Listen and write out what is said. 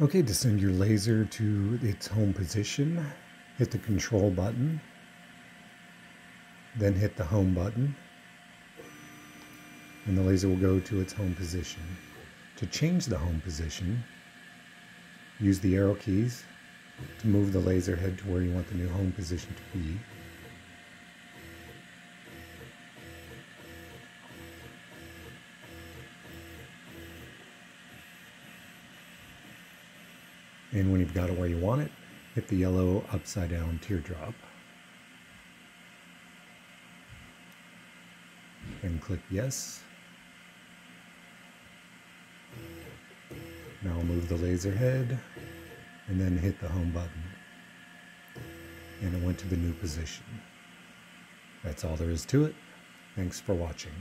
Okay, to send your laser to its home position, hit the control button, then hit the home button, and the laser will go to its home position. To change the home position, use the arrow keys to move the laser head to where you want the new home position to be. And when you've got it where you want it, hit the yellow upside down teardrop. And click yes. Now move the laser head and then hit the home button. And it went to the new position. That's all there is to it. Thanks for watching.